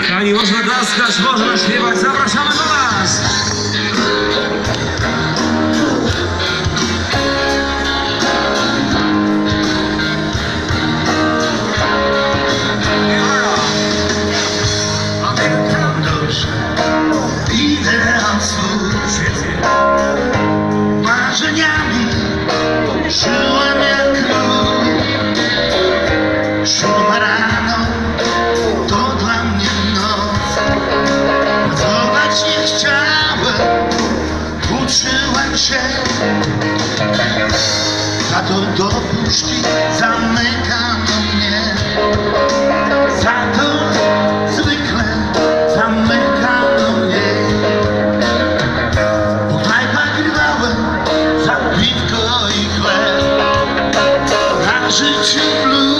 Kochani, można klaskać, można śpiewać. Zapraszamy do nas. Marzeniami Żyłem jak król Siódma Za to do puszki Zamykano mnie. Za to zwykle Zamykano mnie. Bo knajpach grywałem za piwko i chleb. Na życiu bluesa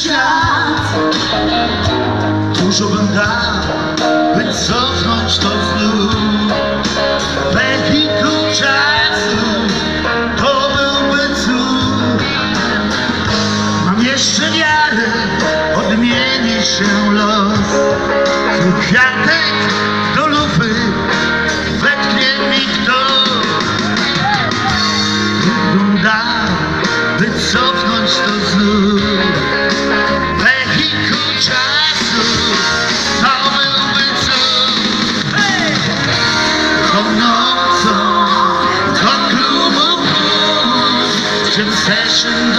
Świat. Dużo bym dał By cofnąć to znów Wehikuł czasu To byłby cud. Mam jeszcze wiarę Odmieni się los. Tu kwiatek Jackson.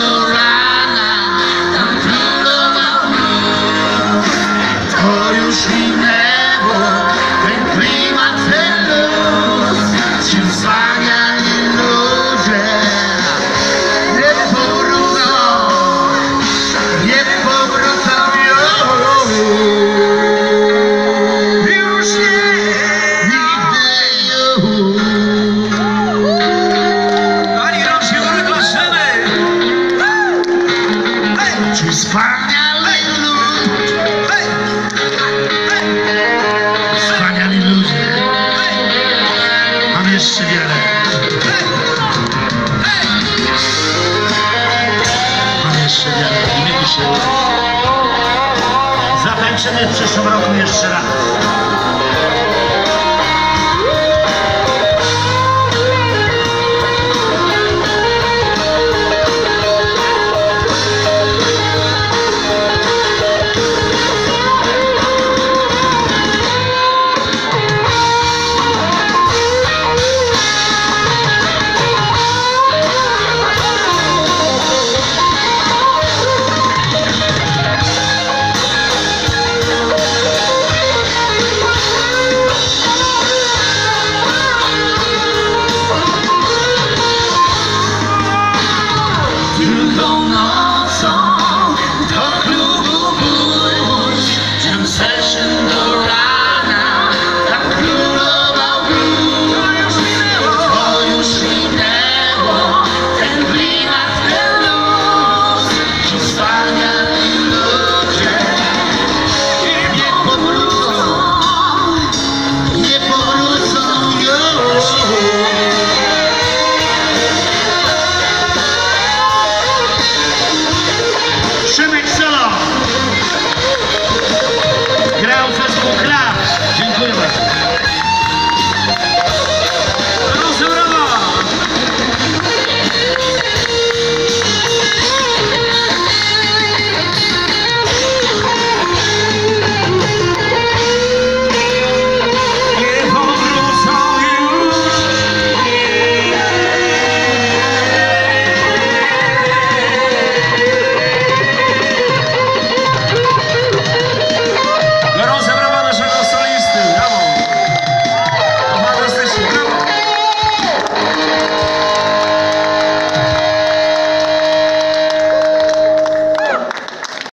Zatańczymy w przyszłym roku jeszcze raz